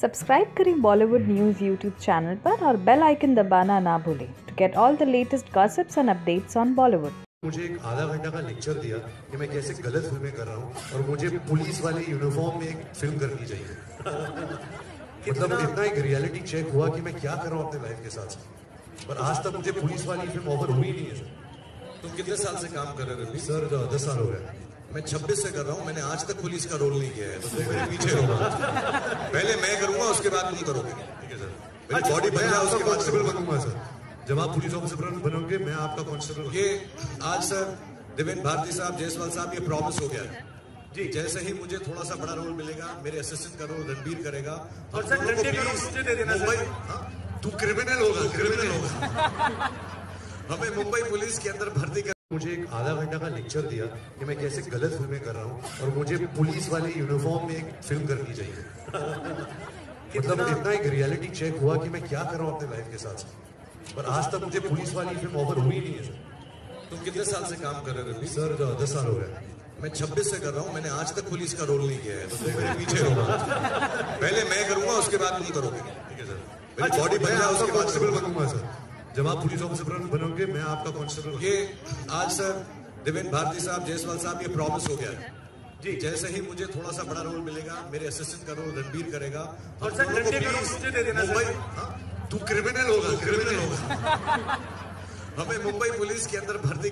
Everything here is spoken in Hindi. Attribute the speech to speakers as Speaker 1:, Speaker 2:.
Speaker 1: सब्सक्राइब करें बॉलीवुड न्यूज़ यूट्यूब चैनल पर और बेल आइकन दबाना ना भूलें to get all the latest gossips and updates on Bollywood
Speaker 2: मुझे एक आधा घंटा का लेक्चर दिया कि मैं कैसे गलत फ़िल्में कर रहा हूँ और मुझे पुलिस वाले यूनिफॉर्म में एक फ़िल्म करनी चाहिए। मतलब इतना एक रियलिटी चेक हुआ कि मैं क्या कर रहा हूँ अपने लाइफ के साथ पर आज तक मुझे पुलिस वाली फ़िल्म ऑफ़र हुई नहीं है। सर
Speaker 3: तुम कितने साल से काम कर रहे हो
Speaker 2: सर दस साल हो गए।
Speaker 3: मैं 26 से कर रहा हूँ मैंने आज तक पुलिस का रोल नहीं किया है तो मेरे पीछे रहो पहले मैं करूँगा उसके बाद तुम करोगे। ठीक है सर? मेरी बॉडी बन जाए उसके बाद
Speaker 2: कांस्टेबल
Speaker 3: से
Speaker 2: बनूँगा सर। जब आप पुलिस ऑफिसर बनोगे मैं आपका कांस्टेबल
Speaker 3: ये आज सर देवेंद्र भारती साहब जायसवाल साहब ये प्रॉमिस हो गया। है जी। जैसे ही मुझे थोड़ा सा बड़ा रोल मिलेगा मेरे असिस्टेंट का रोल रणबीर करेगा। और
Speaker 4: सर, घंटे का रोल मुझे दे देना।
Speaker 3: मुंबई हाँ, तू क्रिमिनल होगा क्रिमिनल होगा। हमें मुंबई पुलिस के अंदर भर्ती
Speaker 2: मुझे एक आधा घंटा का लेक्चर दिया कि मैं कैसे गलत फ़िल्में कर रहा हूँ और मुझे पुलिस वाले यूनिफॉर्म में एक फ़िल्म करनी चाहिए। मतलब इतना एक रियलिटी चेक हुआ कि मैं क्या कर रहा हूँ अपने लाइफ के साथ। पर आज तक मुझे पुलिस वाली फ़िल्म ऑफ़र हुई नहीं है सर
Speaker 3: तुम कितने साल से काम कर रहे हो?
Speaker 2: सर दस साल हो गए।
Speaker 3: मैं 26 से कर रहा हूँ मैंने आज तक पुलिस का रोल नहीं किया है तो मेरे पीछे रहो पहले मैं करूँगा उसके बाद तुम करोगे। ठीक है सर मेरी बॉडी बन जाए उसके बाद से
Speaker 2: कांस्टेबल बनूँगा सर जब आप पुलिस ऑफिसर बनोगे मैं आपका कांस्टेबल
Speaker 3: ये आज सर देवेंद्र भारती साहब जयसवाल साहब ये प्रॉमिस हो गया है। जी। जैसे ही मुझे थोड़ा सा बड़ा रोल मिलेगा मेरे असिस्टेंट का रोल रणबीर करेगा।
Speaker 4: और सर, घंटे का रोल मुझे दे देना,
Speaker 3: मुंबई हाँ, तू क्रिमिनल होगा क्रिमिनल होगा। हमें मुंबई पुलिस के अंदर भर्ती